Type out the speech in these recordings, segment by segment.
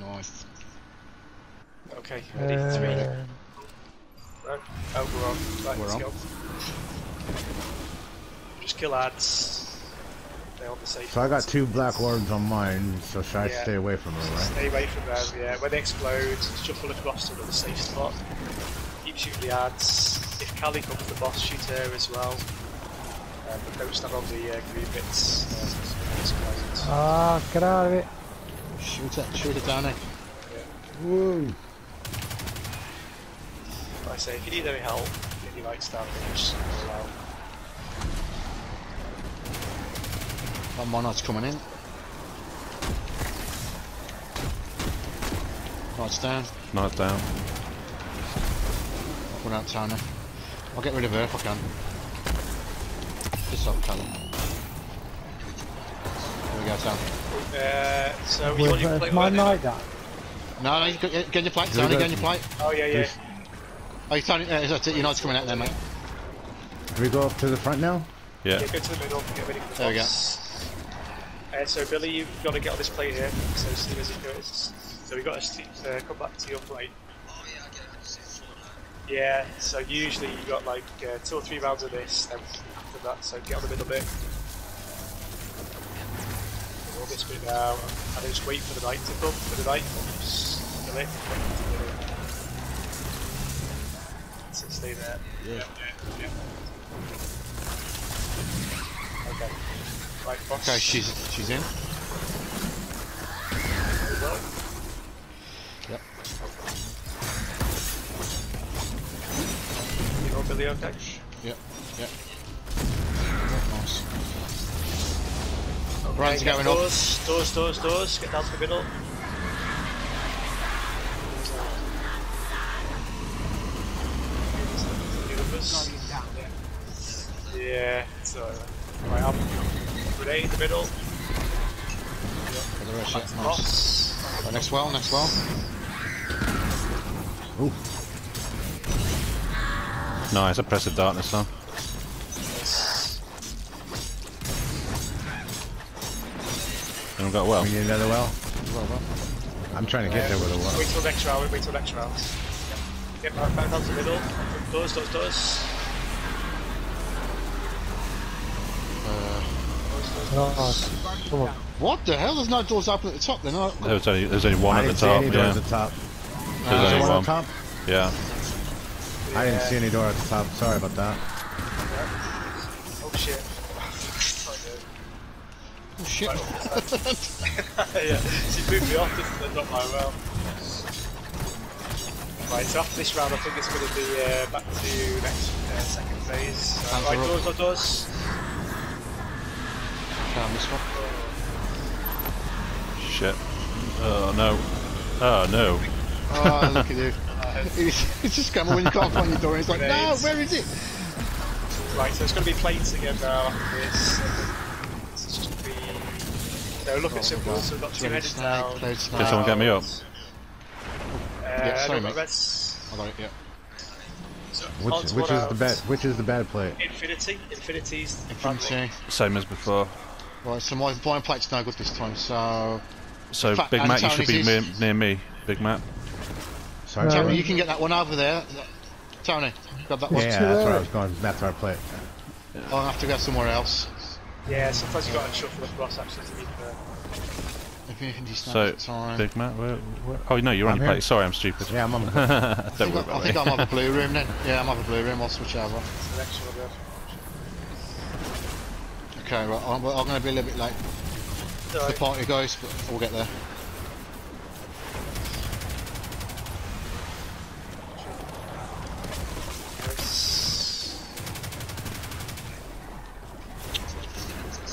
Nice. Okay, ready? Uh, Three. Right. Oh, we're on. Right, We're let's on. go. Just kill ads. They're on the safe. So I got two black orbs on mine, so should I stay away from them, right? Stay away from them, yeah. When they explode, shuffle across to another safe spot. Keep shooting the ads. If Kalli comes to the boss, shoot her as well. Um, but don't stand on the uh, green bits. Uh, ah, get out of it. Shoot it, shoot it down there. Woo! Like I say, if you need any help, if you like stand there, just allow. That monarch's coming in. Knight's down. Knight down. Run out town now. I'll get rid of her if I can. Just stop Callum. There we go, town. Uh, so you want your plate my ready? night down. No, no, you get, get get your plate, we Tony, go- get your plate. Oh yeah, yeah. Oh, you Tony, uh, that's it, your knight's coming out there, mate. Do we go up to the front now? Yeah. Yeah, go to the middle, get ready for the There we go. Uh, so Billy, you've got to get on this plate here, so as soon as it goes. So we've got to uh, come back to your plate. Yeah, so usually you've got like uh, two or three rounds of this, then after that, so get on the middle bit. Bit now, and just wait for the night to come, for the night, just kill it. So stay there. Yeah. yeah, yeah. Okay. Right. Okay, she's she's in. There we go. Yep. You know Billy okay? Yep, yep. Okay, Right, get going up. doors, doors, doors, doors. Get down to the middle. The numbers. Yeah, so right up. Grenade in the middle. For the rest, Back yeah, to the nice. boss. Right, next well, next well. Ooh. Nice, oppressive darkness though. And we've got well. We need another well. Well, well. I'm trying to get there with a well. Wait till next round. Wait till next round. Get back, back down to the middle. Doors, doors, doors. Uh, Nice. Come on. what the hell? There's no doors open at the top. They're not. There was only, there's only one I at the top. Yeah. at the top. There's There's only one one. at the top? Yeah. I didn't see any door at the top. Sorry about that. Oh shit. Oh shit. yeah, she moved me off, didn't it? Not my well. Right, so after this round, I think it's going to be uh, back to next uh, second phase. Uh, Hands right, are up. doors, doors, doors. Down this one. Shit. Oh no. Oh no. Oh, look at you. It's, it's just coming when you can't find your door. And it's like, no, where is it? Right, so it's going to be plates again now after this. This No, look at symbols. So we've got two Dreaded headed snake, down. cloud snake. Can someone get me up? Uh, Yeah, sorry, mate. that's- I got it, yeah. so Which which one is the bad which is the bad plate? Infinity. Infinity's the Infinity. Same as before. Right, so my blind plate's no good this time, so... So fact, Big and Mac, you should be near, near me. Big Mac. Sorry. No. Tony, Tony? you can get that one over there. Tony, grab that Yeah, one. yeah, that's where I was going. That's our plate. I'll have to go somewhere else. Yeah, sometimes you've got to shuffle across actually to meet the. If Infinity snap So time. Big Mac, where, where? Oh no, you're on I'm your here. plate. Sorry, I'm stupid. Yeah, I'm on the I Don't think, worry I, I think I'm have a blue room then. Yeah, I'm have a blue room. I'll switch over. the next one. I'll go. Okay, right. I'm, I'm going to be a little bit late. The party goes, but we'll get there.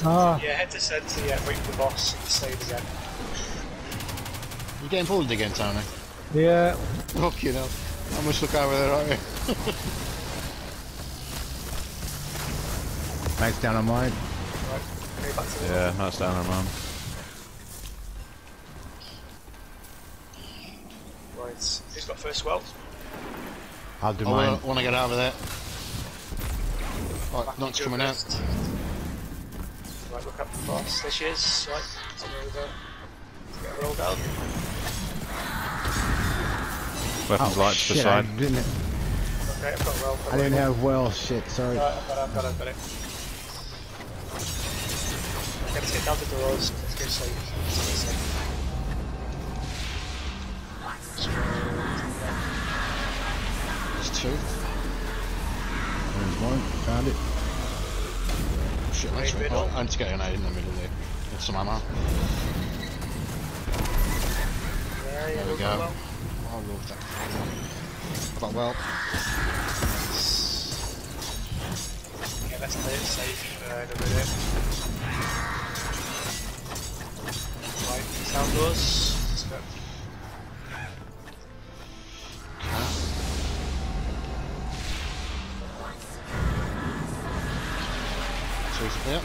Ah, Yeah, head to centre, yeah, wait for the boss and save again. You're getting pulled again, Tony? yeah. Fuck you know. I must look over there, aren't you? Nice down on mine. Right, go back to the Yeah, that's down on man. Right, who's got first well? I'll do I mine. want to get over there. Right, Back Knight's into coming out. First. Right, look up the boss. There she is. Right, come over. Get her all down. Weapons Oh, light to the I didn't, Okay, I've got well. I didn't have well. Shit, sorry. Right, I've got it, I've got it, I've got it. Okay, let's get down the doors. Let's go safe. Let's go safe. There's two. There's one. Found it. Shit, right. Oh, I need to get an aid in the middle there. Get some ammo. There we go. well. Oh, love that. But well, Okay, let's play it safe uh, in a minute. Right, sound doors. Two's there.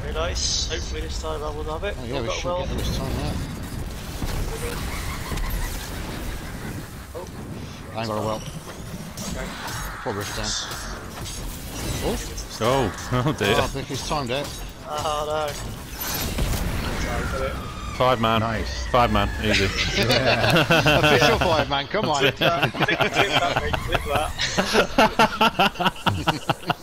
Very nice. Hopefully this time I will have it. Oh yeah, I've we should well. get it this time, yeah. Oh, I ain't got a well. okay. Poor rift down. Oh, oh, oh dear. Oh, Vicky's timed out. Oh no. Sorry, got it. Five man. Nice. Five man. Easy. Official five man, come on. Click that, mate, click that.